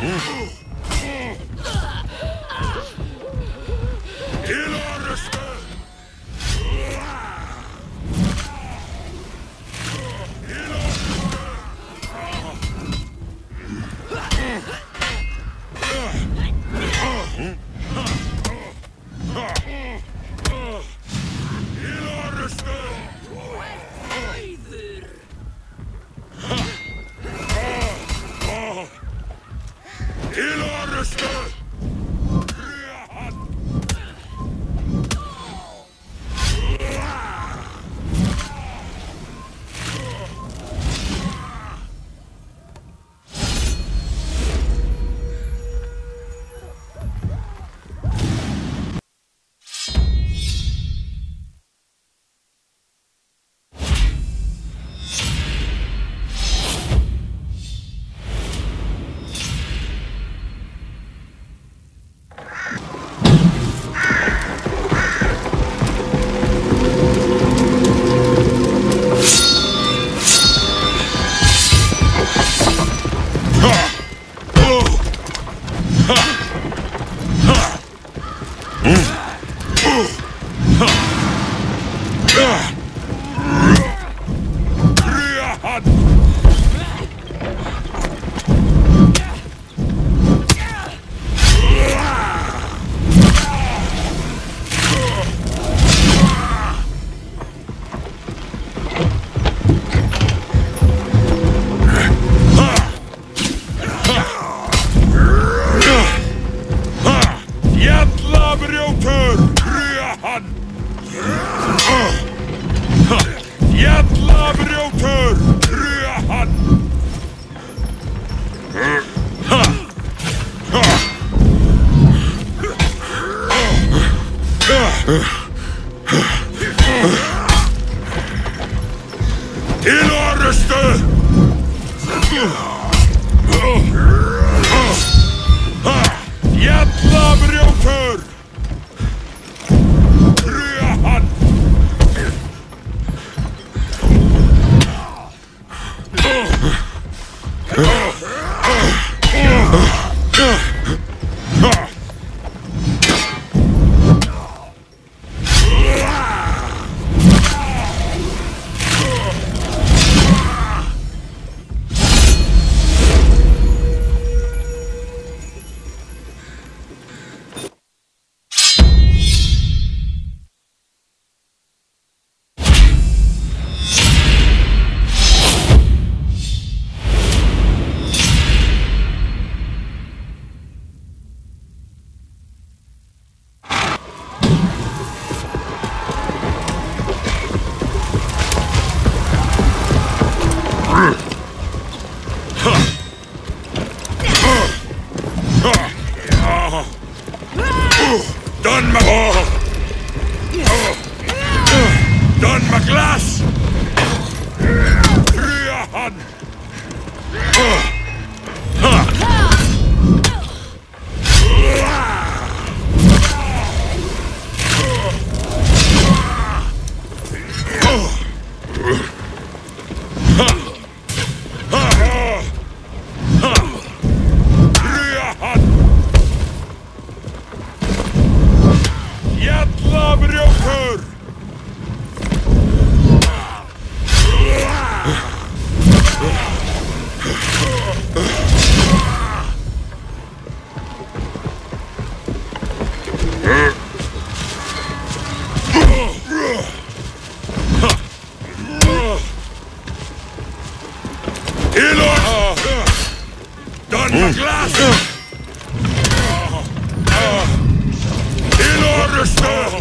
Mm. Til my Done Þér!